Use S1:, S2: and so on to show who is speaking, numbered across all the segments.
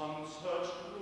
S1: tongues hurt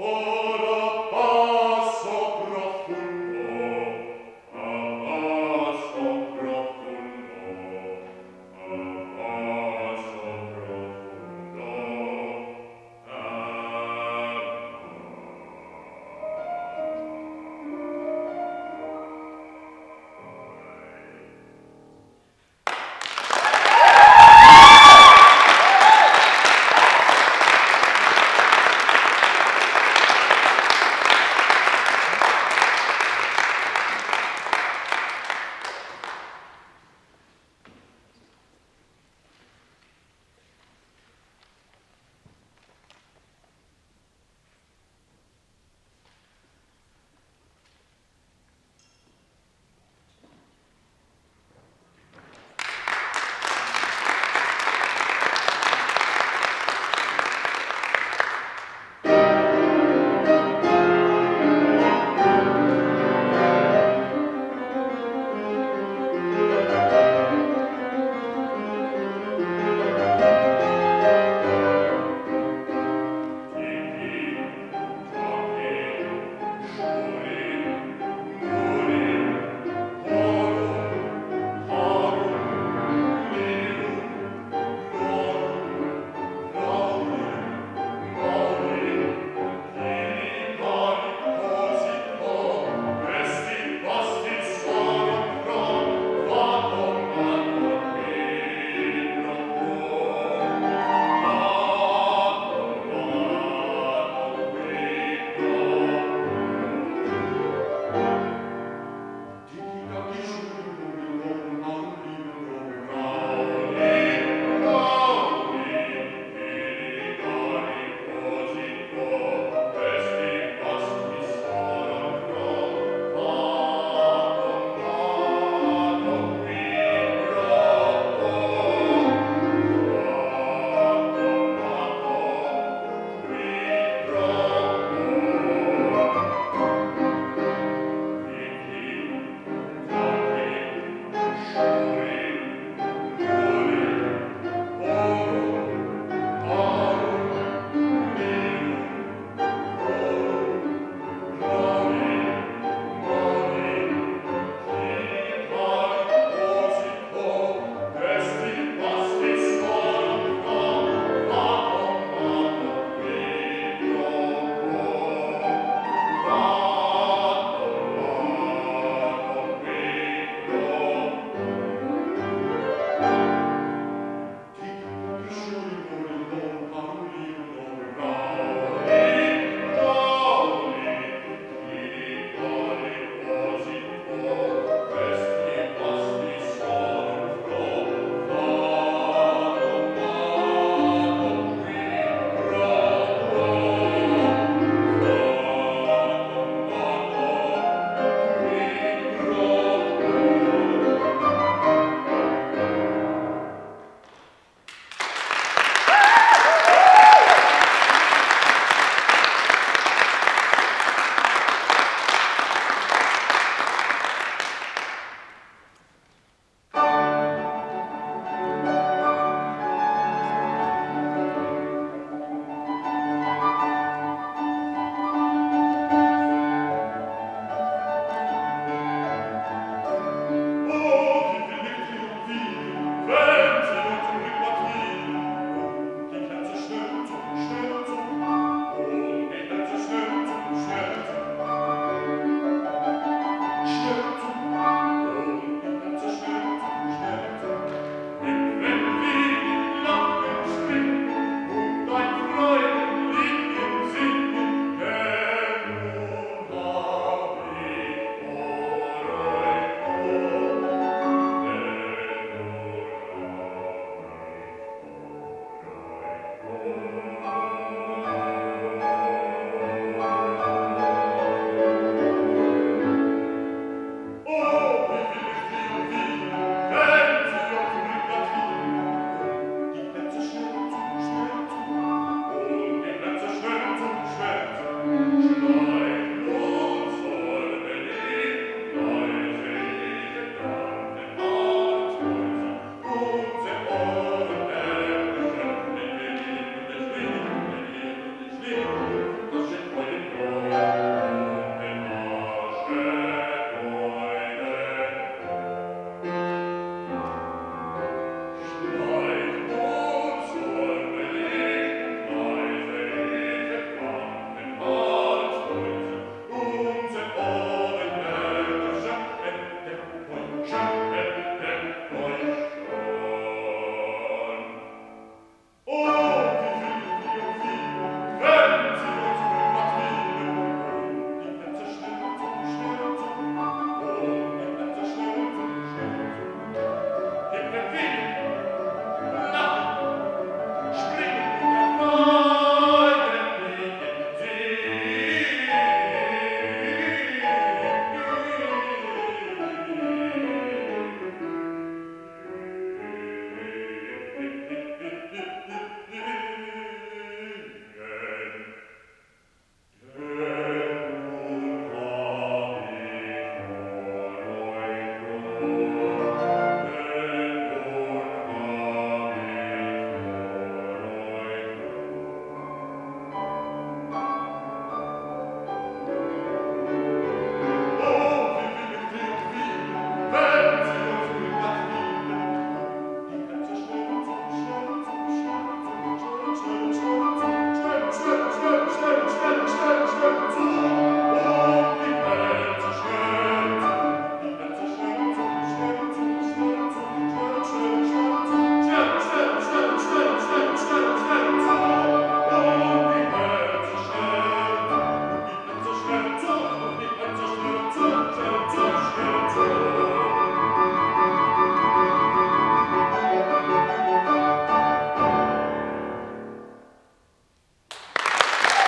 S1: For